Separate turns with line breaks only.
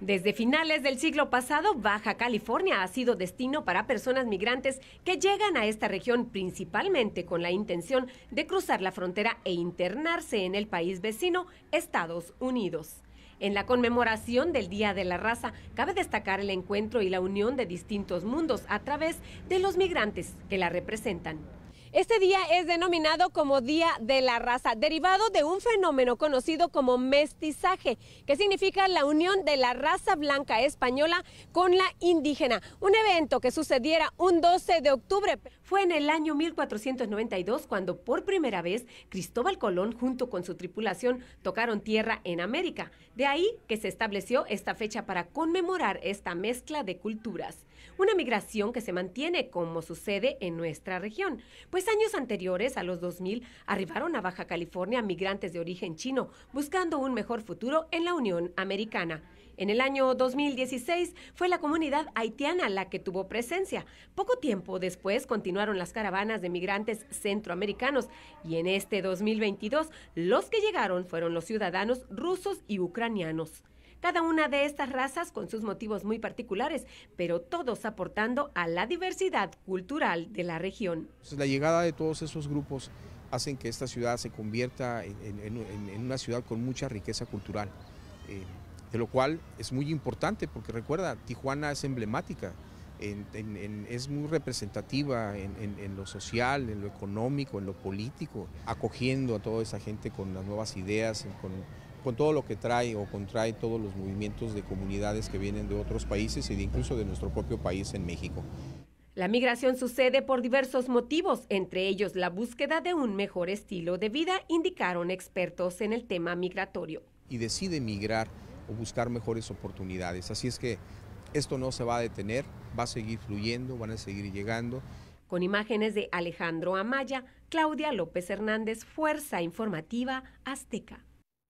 Desde finales del siglo pasado, Baja California ha sido destino para personas migrantes que llegan a esta región principalmente con la intención de cruzar la frontera e internarse en el país vecino, Estados Unidos. En la conmemoración del Día de la Raza, cabe destacar el encuentro y la unión de distintos mundos a través de los migrantes que la representan. Este día es denominado como Día de la Raza, derivado de un fenómeno conocido como mestizaje, que significa la unión de la raza blanca española con la indígena, un evento que sucediera un 12 de octubre. Fue en el año 1492 cuando por primera vez Cristóbal Colón junto con su tripulación tocaron tierra en América. De ahí que se estableció esta fecha para conmemorar esta mezcla de culturas, una migración que se mantiene como sucede en nuestra región. Pues años anteriores, a los 2000, arribaron a Baja California migrantes de origen chino buscando un mejor futuro en la Unión Americana. En el año 2016 fue la comunidad haitiana la que tuvo presencia. Poco tiempo después continuaron las caravanas de migrantes centroamericanos y en este 2022 los que llegaron fueron los ciudadanos rusos y ucranianos. Cada una de estas razas con sus motivos muy particulares, pero todos aportando a la diversidad cultural de la región.
La llegada de todos esos grupos hacen que esta ciudad se convierta en, una ciudad con mucha riqueza cultural. Eh, de lo cual es muy importante porque recuerda, Tijuana es emblemática, es muy representativa en, lo social, en lo económico, en lo político, acogiendo a toda esa gente con las nuevas ideas, con, con todo lo que trae o contrae todos los movimientos de comunidades que vienen de otros países e incluso de nuestro propio país en México.
La migración sucede por diversos motivos, entre ellos la búsqueda de un mejor estilo de vida, indicaron expertos en el tema migratorio.
Y decide migrar o buscar mejores oportunidades. Así es que esto no se va a detener, va a seguir fluyendo, van a seguir llegando.
Con imágenes de Alejandro Amaya, Claudia López Hernández, Fuerza Informativa Azteca.